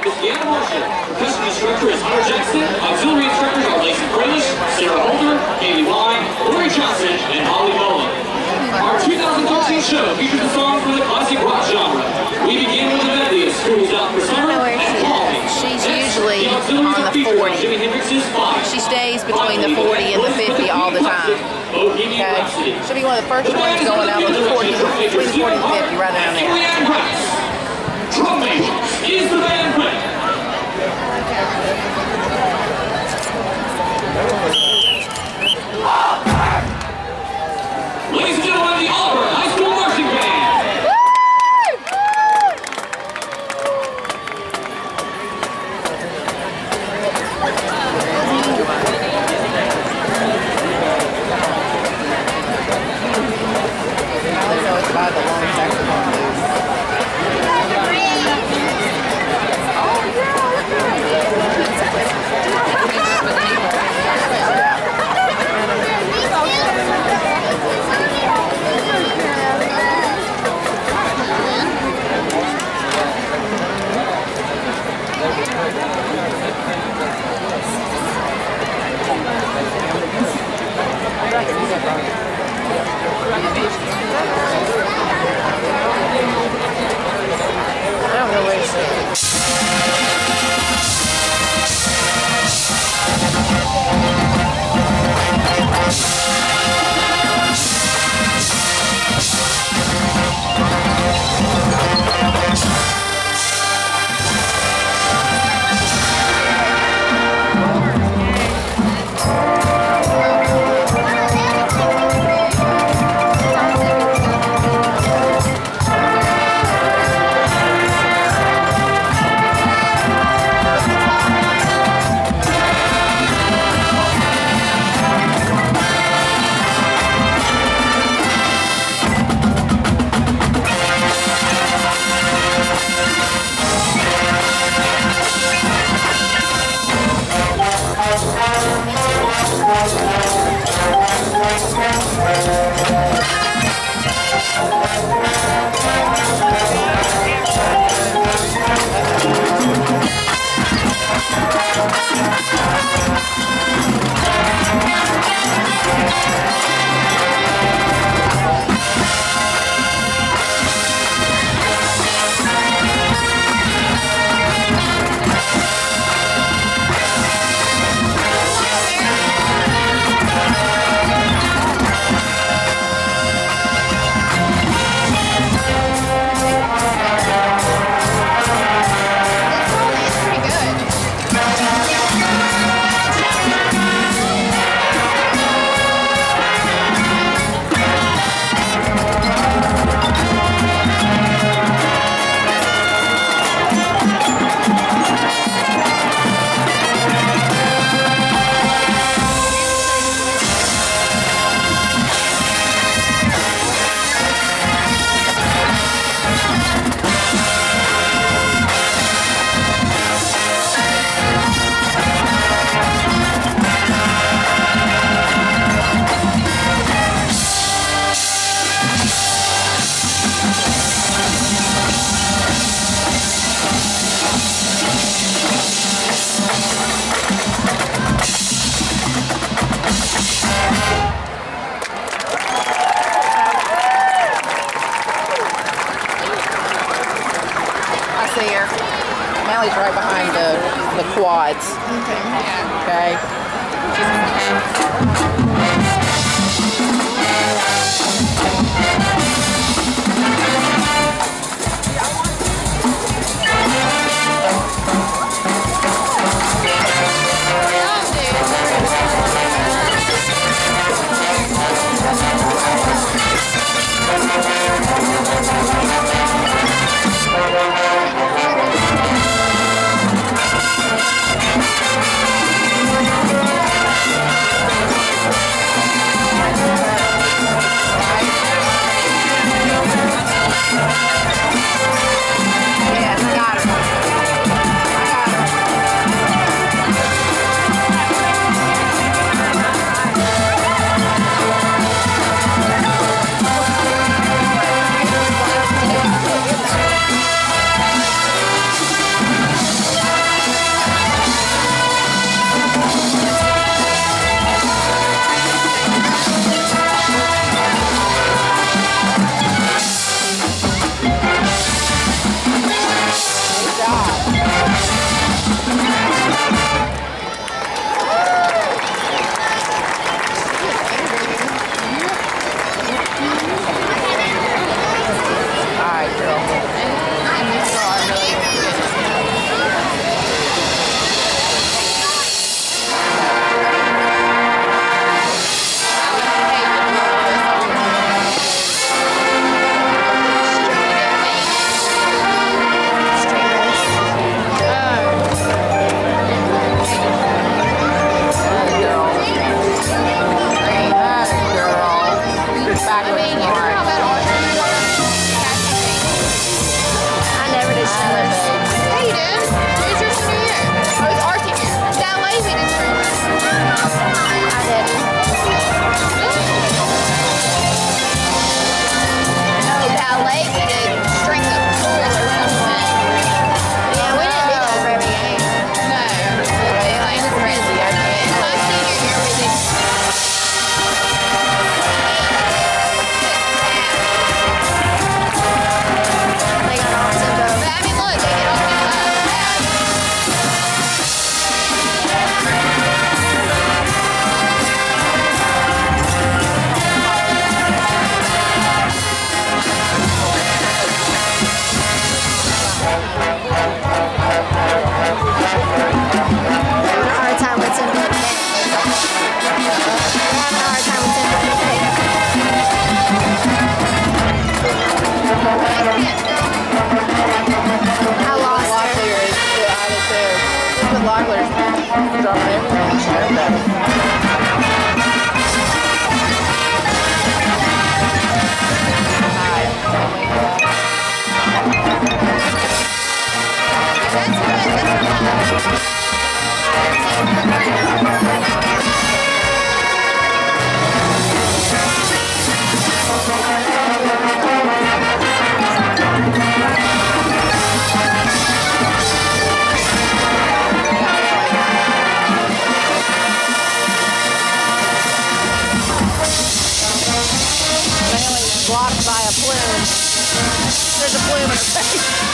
Deanna Marshall. Professional instructor is Hunter Jackson. Auxiliary instructors are Lacey Grealish, Sarah Holder, Amy Wine, Lori Johnson, and Holly Mullen. Our 2013 show features a song from the classic rock genre. We begin with a medley of Schools Out for Summer and. She's usually the on the 40. Jimi Hendrix's Fire. She stays between the 40 and the 50 all the time. Okay? She'll be one of the first ones going out on the 40, between 40 and 50, right around there. Drum is the band quads. Okay. Dropping everything. She knows that. blocked by a plume. There's a plume in her face.